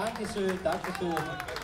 Dankeschön, Dankeschön.